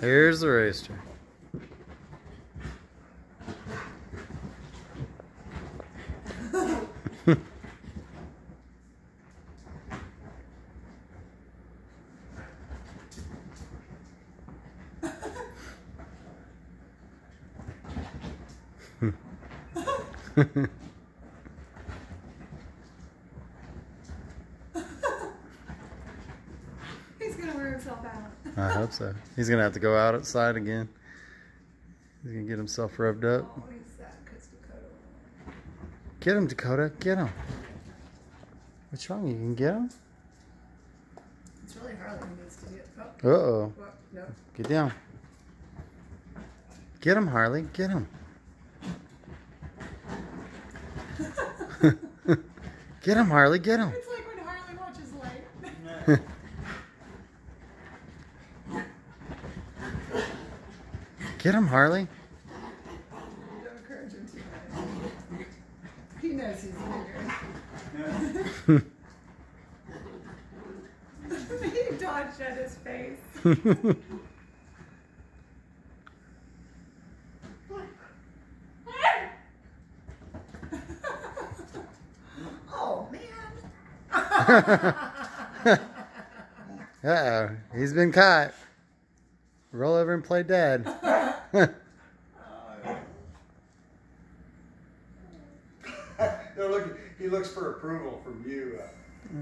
Here's the rooster. himself out. I hope so. He's gonna have to go out outside again. He's gonna get himself rubbed up. Oh. Get him, Dakota. Get him. What's wrong? You can get him? It's really Harley who needs to get. Oh, Uh oh. what? No. Get down. Get him, Harley. Get him. get him, Harley. Get him. It's like when Harley watches Light. Get him, Harley. Don't encourage him too much. He knows he's bigger. he dodged at his face. oh man. Uh oh. He's been caught. Roll over and play dead. They're looking, he looks for approval from you.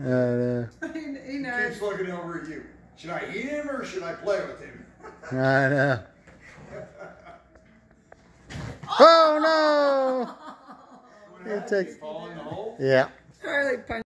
Uh, uh, he, he he knows. keeps looking over at you. Should I eat him or should I play with him? I know. Oh no! What It happened? takes- He fall in the hole? Yeah. Harley punched.